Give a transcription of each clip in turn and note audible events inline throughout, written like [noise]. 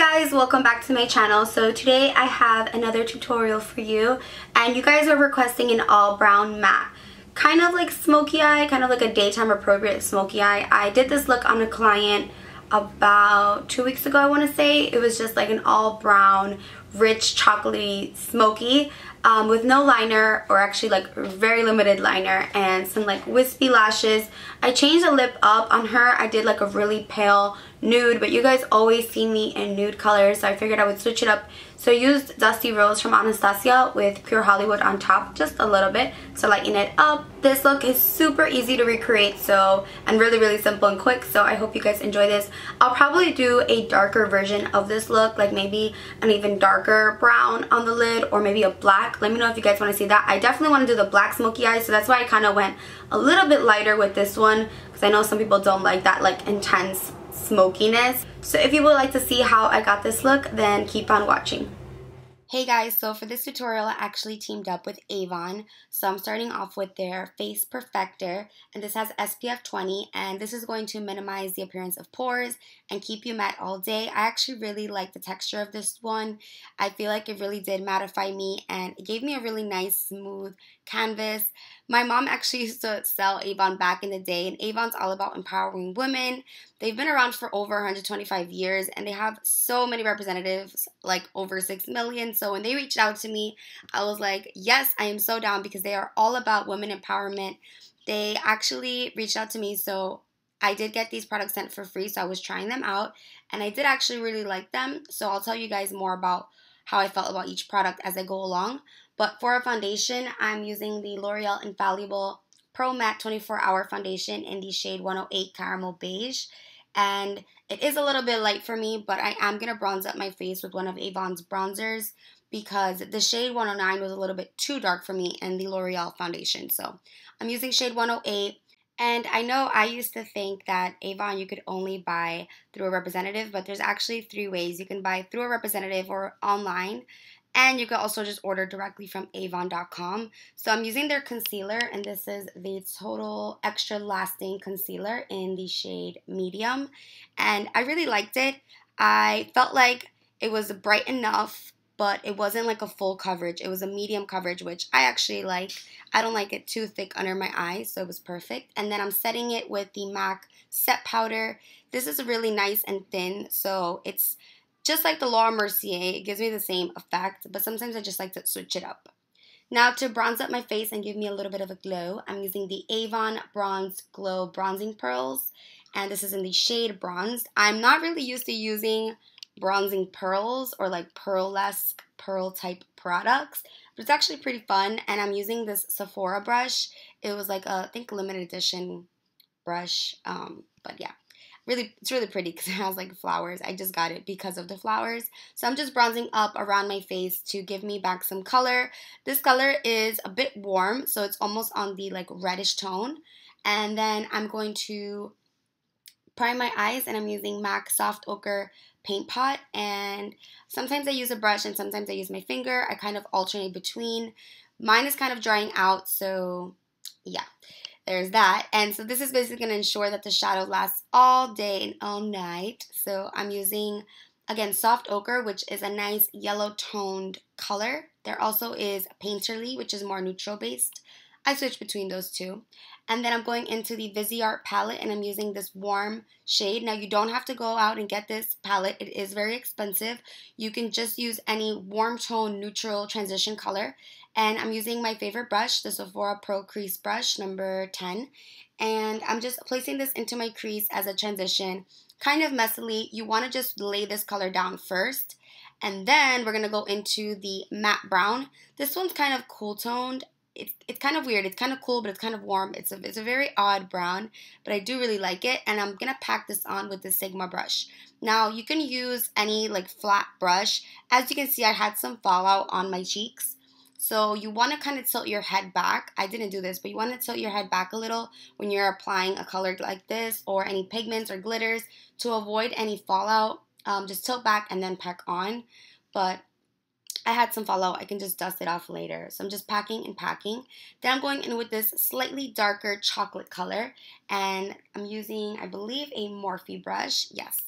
guys, welcome back to my channel. So today I have another tutorial for you and you guys are requesting an all brown matte. Kind of like smoky eye, kind of like a daytime appropriate smoky eye. I did this look on a client about two weeks ago I want to say. It was just like an all brown, rich, chocolatey, smoky um, with no liner or actually like very limited liner and some like wispy lashes. I changed the lip up on her. I did like a really pale nude but you guys always see me in nude colors so I figured I would switch it up so I used Dusty Rose from Anastasia with Pure Hollywood on top just a little bit to lighten it up. This look is super easy to recreate so and really really simple and quick so I hope you guys enjoy this. I'll probably do a darker version of this look like maybe an even darker brown on the lid or maybe a black. Let me know if you guys want to see that. I definitely want to do the black smoky eyes so that's why I kind of went a little bit lighter with this one because I know some people don't like that like intense smokiness. So if you would like to see how I got this look, then keep on watching. Hey guys, so for this tutorial I actually teamed up with Avon. So I'm starting off with their Face Perfector and this has SPF 20 and this is going to minimize the appearance of pores and keep you matte all day. I actually really like the texture of this one. I feel like it really did mattify me and it gave me a really nice smooth canvas. My mom actually used to sell Avon back in the day, and Avon's all about empowering women. They've been around for over 125 years, and they have so many representatives, like over 6 million. So when they reached out to me, I was like, yes, I am so down because they are all about women empowerment. They actually reached out to me, so I did get these products sent for free, so I was trying them out, and I did actually really like them. So I'll tell you guys more about how I felt about each product as I go along. But for a foundation, I'm using the L'Oreal Infallible Pro Matte 24 Hour Foundation in the shade 108 Caramel Beige. And it is a little bit light for me, but I am going to bronze up my face with one of Avon's bronzers because the shade 109 was a little bit too dark for me in the L'Oreal foundation. So I'm using shade 108. And I know I used to think that Avon you could only buy through a representative, but there's actually three ways. You can buy through a representative or online. And you can also just order directly from avon.com. So I'm using their concealer, and this is the Total Extra Lasting Concealer in the shade Medium. And I really liked it. I felt like it was bright enough, but it wasn't like a full coverage. It was a medium coverage, which I actually like. I don't like it too thick under my eyes, so it was perfect. And then I'm setting it with the MAC Set Powder. This is really nice and thin, so it's just like the Laura Mercier, it gives me the same effect, but sometimes I just like to switch it up. Now to bronze up my face and give me a little bit of a glow, I'm using the Avon Bronze Glow Bronzing Pearls, and this is in the shade Bronzed. I'm not really used to using bronzing pearls or like pearl-esque pearl type products, but it's actually pretty fun, and I'm using this Sephora brush. It was like a, I think, limited edition brush, um, but yeah really it's really pretty because [laughs] it has like flowers. I just got it because of the flowers. So i'm just bronzing up around my face to give me back some color. This color is a bit warm so it's almost on the like reddish tone. And then i'm going to prime my eyes and i'm using mac soft ochre paint pot. And sometimes i use a brush and sometimes i use my finger. I kind of alternate between. Mine is kind of drying out so yeah there's that. And so this is basically going to ensure that the shadow lasts all day and all night. So I'm using, again, soft ochre, which is a nice yellow toned color. There also is Painterly, which is more neutral based. I switch between those two. And then I'm going into the Viseart palette and I'm using this warm shade. Now you don't have to go out and get this palette. It is very expensive. You can just use any warm tone neutral transition color. And I'm using my favorite brush, the Sephora Pro Crease Brush number 10. And I'm just placing this into my crease as a transition. Kind of messily. You want to just lay this color down first. And then we're going to go into the matte brown. This one's kind of cool toned it's it's kind of weird. It's kind of cool, but it's kind of warm. It's a it's a very odd brown, but I do really like it. And I'm gonna pack this on with the Sigma brush. Now you can use any like flat brush. As you can see, I had some fallout on my cheeks. So you want to kind of tilt your head back. I didn't do this, but you want to tilt your head back a little when you're applying a color like this or any pigments or glitters to avoid any fallout. Um, just tilt back and then pack on. But I had some fallout. I can just dust it off later. So I'm just packing and packing. Then I'm going in with this slightly darker chocolate color. And I'm using, I believe, a Morphe brush. Yes.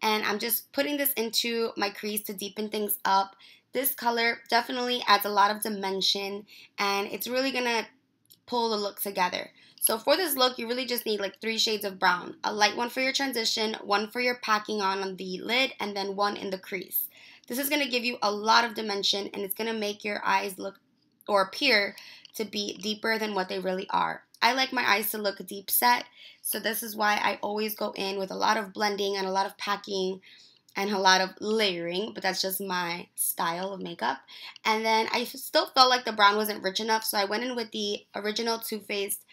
And I'm just putting this into my crease to deepen things up. This color definitely adds a lot of dimension. And it's really going to pull the look together. So for this look, you really just need like three shades of brown. A light one for your transition, one for your packing on, on the lid, and then one in the crease. This is going to give you a lot of dimension and it's going to make your eyes look or appear to be deeper than what they really are. I like my eyes to look deep set, so this is why I always go in with a lot of blending and a lot of packing and a lot of layering, but that's just my style of makeup. And then I still felt like the brown wasn't rich enough, so I went in with the original Too Faced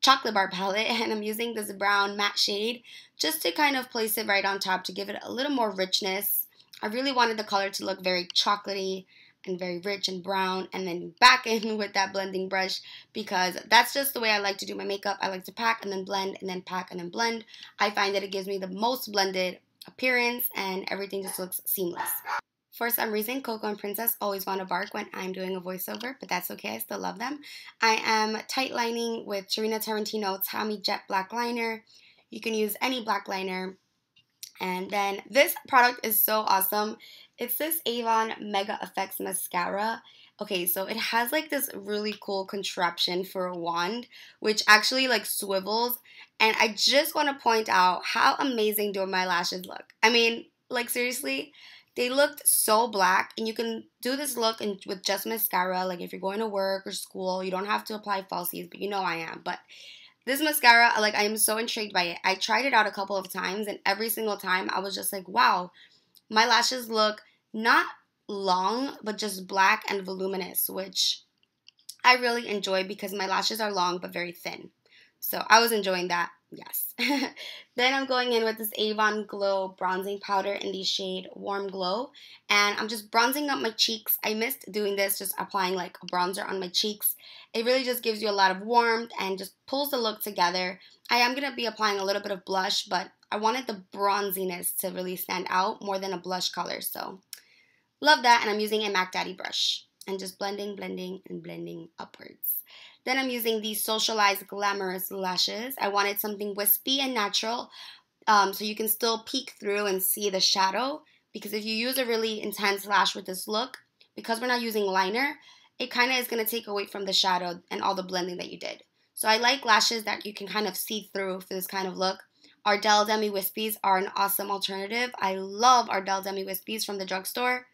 chocolate bar palette [laughs] and I'm using this brown matte shade just to kind of place it right on top to give it a little more richness I really wanted the color to look very chocolatey and very rich and brown and then back [laughs] in with that blending brush because that's just the way I like to do my makeup. I like to pack and then blend and then pack and then blend. I find that it gives me the most blended appearance and everything just looks seamless. For some reason, Coco and Princess always want to bark when I'm doing a voiceover, but that's okay. I still love them. I am tight lining with Tarina Tarantino Tommy Jet Black Liner. You can use any black liner and then this product is so awesome. It's this Avon Mega Effects Mascara. Okay, so it has like this really cool contraption for a wand, which actually like swivels. And I just want to point out how amazing do my lashes look. I mean, like seriously, they looked so black and you can do this look in, with just mascara like if you're going to work or school you don't have to apply falsies but you know i am but this mascara, like I am so intrigued by it. I tried it out a couple of times and every single time I was just like, wow, my lashes look not long, but just black and voluminous, which I really enjoy because my lashes are long but very thin. So I was enjoying that. Yes. [laughs] then I'm going in with this Avon Glow bronzing powder in the shade Warm Glow. And I'm just bronzing up my cheeks. I missed doing this, just applying like a bronzer on my cheeks. It really just gives you a lot of warmth and just pulls the look together. I am going to be applying a little bit of blush, but I wanted the bronziness to really stand out more than a blush color. So love that. And I'm using a Mac Daddy brush and just blending, blending, and blending upwards. Then I'm using these Social Eyes Glamorous Lashes. I wanted something wispy and natural um, so you can still peek through and see the shadow. Because if you use a really intense lash with this look, because we're not using liner, it kind of is going to take away from the shadow and all the blending that you did. So I like lashes that you can kind of see through for this kind of look. Ardell Demi Wispies are an awesome alternative. I love Ardell Demi Wispies from the drugstore.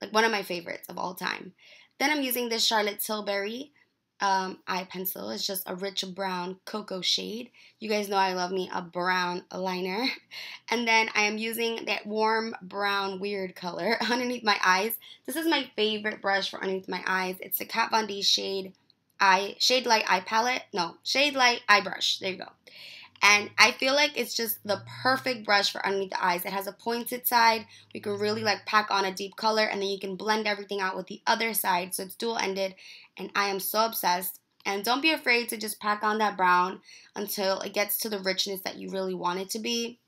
Like one of my favorites of all time. Then I'm using this Charlotte Tilbury um, eye pencil. It's just a rich brown cocoa shade. You guys know I love me a brown liner. [laughs] And then I am using that warm brown weird color [laughs] underneath my eyes. This is my favorite brush for underneath my eyes. It's the Kat Von D shade eye shade light eye palette. No, shade light eye brush. There you go. And I feel like it's just the perfect brush for underneath the eyes. It has a pointed side. We can really like pack on a deep color and then you can blend everything out with the other side. So it's dual ended and I am so obsessed. And don't be afraid to just pack on that brown until it gets to the richness that you really want it to be.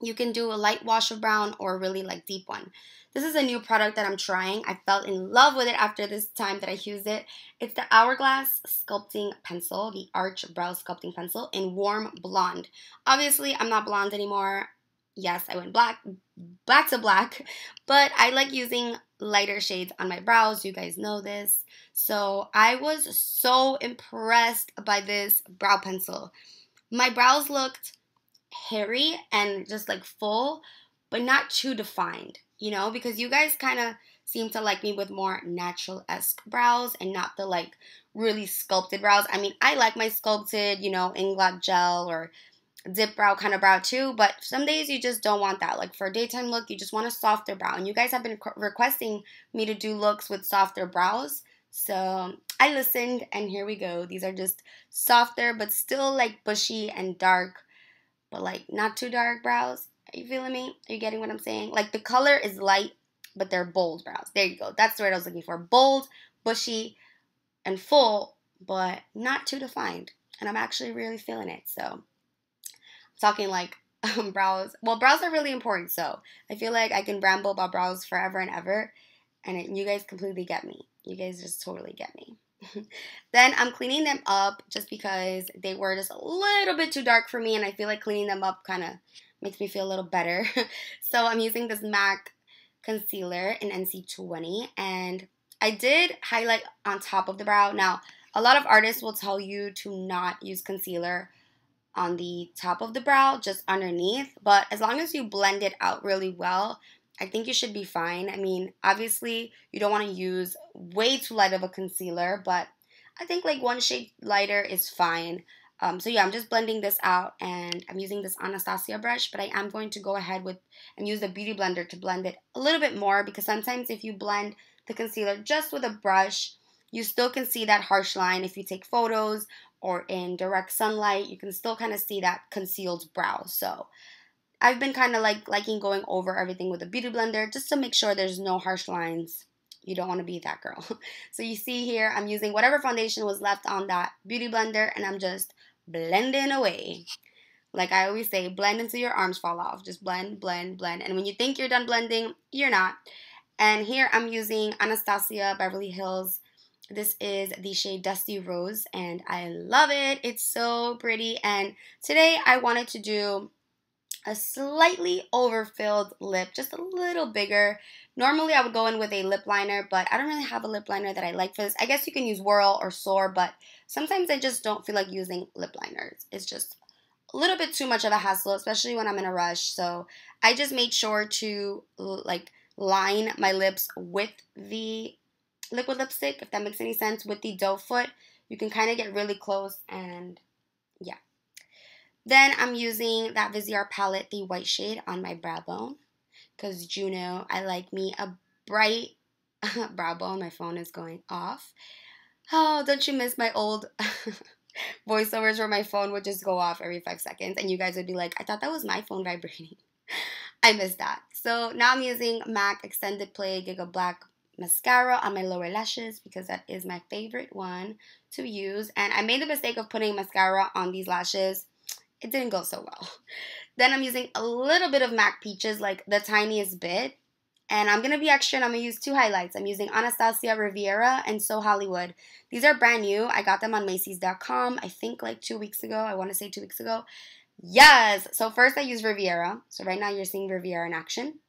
You can do a light wash of brown or a really like deep one. This is a new product that I'm trying. I fell in love with it after this time that I used it. It's the Hourglass Sculpting Pencil, the Arch Brow Sculpting Pencil in Warm Blonde. Obviously, I'm not blonde anymore. Yes, I went black, black to black, but I like using lighter shades on my brows. You guys know this. So I was so impressed by this brow pencil. My brows looked hairy and just like full, but not too defined, you know, because you guys kind of seem to like me with more natural-esque brows and not the like really sculpted brows. I mean, I like my sculpted, you know, Inglot gel or dip brow kind of brow too, but some days you just don't want that. Like for a daytime look, you just want a softer brow. And you guys have been requesting me to do looks with softer brows. So I listened and here we go. These are just softer but still like bushy and dark, but like not too dark brows. Are you feeling me? Are you getting what I'm saying? Like the color is light, but they're bold brows. There you go. That's the word I was looking for. Bold, bushy, and full, but not too defined. And I'm actually really feeling it. So talking like [laughs] um, brows. Well, brows are really important. So I feel like I can ramble about brows forever and ever And it, you guys completely get me. You guys just totally get me. [laughs] then I'm cleaning them up just because they were just a little bit too dark for me and I feel like cleaning them up kind of makes me feel a little better. [laughs] so I'm using this MAC concealer in NC20 and I did highlight on top of the brow. Now, a lot of artists will tell you to not use concealer on the top of the brow, just underneath. But as long as you blend it out really well, I think you should be fine. I mean, obviously, you don't want to use way too light of a concealer, but I think like one shade lighter is fine. Um, so yeah, I'm just blending this out and I'm using this Anastasia brush, but I am going to go ahead with and use the Beauty Blender to blend it a little bit more because sometimes if you blend the concealer just with a brush, you still can see that harsh line if you take photos or in direct sunlight, you can still kind of see that concealed brow. So I've been kind of like liking going over everything with a beauty blender just to make sure there's no harsh lines. You don't want to be that girl. [laughs] so you see here, I'm using whatever foundation was left on that beauty blender and I'm just blending away. Like I always say, blend until your arms fall off. Just blend, blend, blend. And when you think you're done blending, you're not. And here I'm using Anastasia Beverly Hills this is the shade Dusty Rose and I love it. It's so pretty. And today I wanted to do a slightly overfilled lip, just a little bigger. Normally I would go in with a lip liner, but I don't really have a lip liner that I like for this. I guess you can use Whirl or Soar, but sometimes I just don't feel like using lip liners. It's just a little bit too much of a hassle, especially when I'm in a rush. So I just made sure to like line my lips with the liquid lipstick, if that makes any sense, with the doe foot. You can kind of get really close and yeah. Then I'm using that Viseart palette, the white shade, on my brow bone. Because you know I like me a bright [laughs] brow bone. My phone is going off. Oh, don't you miss my old [laughs] voiceovers where my phone would just go off every five seconds and you guys would be like, I thought that was my phone vibrating. [laughs] I miss that. So now I'm using MAC Extended Play Giga Black mascara on my lower lashes because that is my favorite one to use. And I made the mistake of putting mascara on these lashes. It didn't go so well. [laughs] Then I'm using a little bit of MAC Peaches, like the tiniest bit. And I'm going to be extra and I'm going to use two highlights. I'm using Anastasia Riviera and So Hollywood. These are brand new. I got them on Macy's.com, I think like two weeks ago. I want to say two weeks ago. Yes! So first I use Riviera. So right now you're seeing Riviera in action.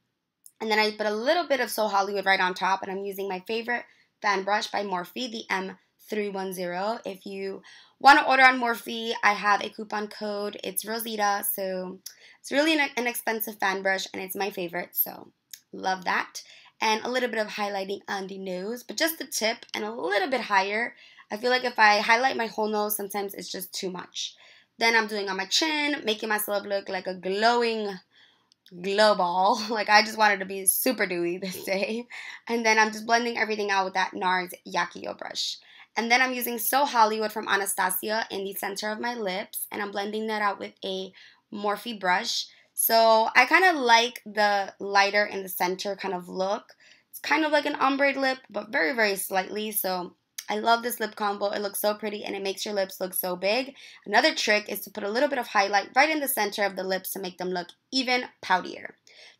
And then I put a little bit of So Hollywood right on top, and I'm using my favorite fan brush by Morphe, the M310. If you want to order on Morphe, I have a coupon code. It's Rosita, so it's really an inexpensive fan brush, and it's my favorite, so love that. And a little bit of highlighting on the nose, but just the tip and a little bit higher. I feel like if I highlight my whole nose, sometimes it's just too much. Then I'm doing on my chin, making myself look like a glowing glow ball. [laughs] Like I just wanted to be super dewy this mm. day. And then I'm just blending everything out with that NARS Yachiyo brush. And then I'm using So Hollywood from Anastasia in the center of my lips. And I'm blending that out with a Morphe brush. So I kind of like the lighter in the center kind of look. It's kind of like an ombre lip, but very, very slightly. So I love this lip combo. It looks so pretty and it makes your lips look so big. Another trick is to put a little bit of highlight right in the center of the lips to make them look even poutier.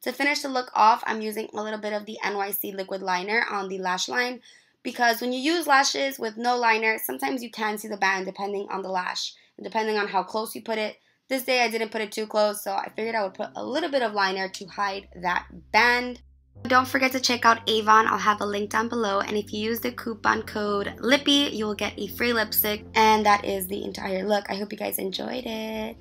To finish the look off, I'm using a little bit of the NYC liquid liner on the lash line because when you use lashes with no liner, sometimes you can see the band depending on the lash and depending on how close you put it. This day I didn't put it too close, so I figured I would put a little bit of liner to hide that band. Don't forget to check out Avon. I'll have a link down below. And if you use the coupon code LIPPIE, you will get a free lipstick. And that is the entire look. I hope you guys enjoyed it.